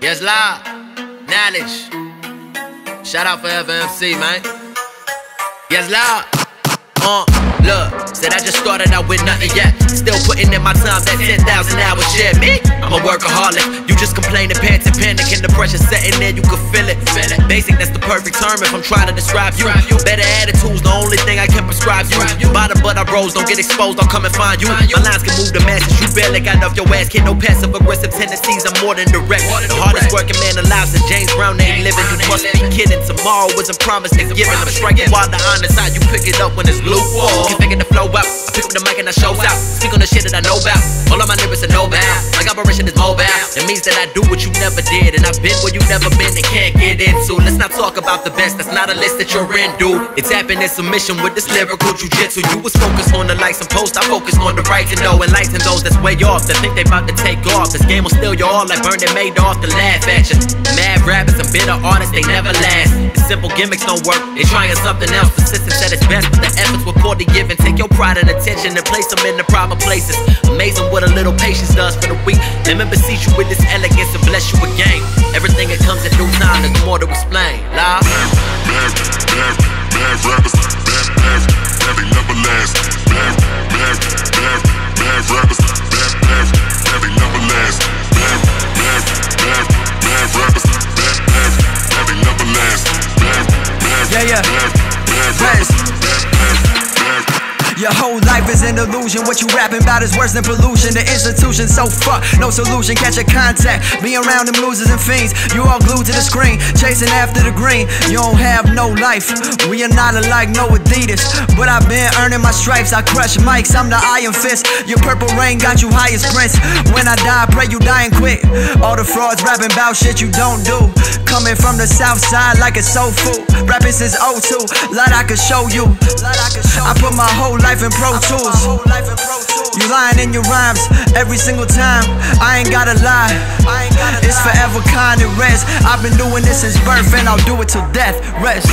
Yes, loud. Knowledge. Shout out for FMC, man. Yes, loud. Uh, look, said I just started out with nothing yet. Still putting in my time, that 10,000 hours yeah, Me, I'm a workaholic. You just complaining, panic, panicking, the pressure setting in, you can feel it. Feel it. Basic, that's the perfect term if I'm trying to describe you. You. Better attitudes, the only thing I can prescribe you. Bottom, but I rose, don't get exposed, I'll come and find you. My lines can move the masses, you got off your ass. Kid, no passive aggressive tendencies, I'm more than direct. The hardest working man alive since James Brown ain't living. You must be kidding. Tomorrow wasn't promised and given. I'm striking while the honest side, you pick it up when it's blue. Can figure the flow out. I pick up the mic and I shows out. Speak on the shit that I know about. All of my lyrics are no bound. Like operation is mobile. It means that I do what you never did. And I've been where you never been and can't get into. Let's not talk about the best. That's not a list that you're in, dude. It's happening submission with this lyrical jujitsu. You was focused on the likes and posts. I focused on the right to know. Enlighten those that's way off. That think they about to take off. This game will steal your all like and Madoff to laugh at you. Mad rappers and bitter artists, they never last. The simple gimmicks don't work. They trying something else. Persistence at its best, but the efforts were poorly given. Take your pride and attention and place them in the proper places. Amazing what a little patience does for the weak. Let me beseech you with this elegance and bless you Yeah. Your whole life is an illusion. What you rapping about is worse than pollution. The institution so fuck, no solution. Catch a contact. Be around them losers and fiends. You all glued to the screen, chasing after the green. You don't have no life. We are not alike, no Adidas. But I've been earning my stripes. I crush mics, I'm the iron fist. Your purple rain got you high as Prince. When I die, I pray you dying quick. All the frauds rapping about shit you don't do. Coming from the south side like a soul food. Rapping since 02, lot I could show you. I put my whole life in Pro Tools. You lying in your rhymes every single time. I ain't gotta lie. It's forever kind and rest. I've been doing this since birth and I'll do it till death. Rest.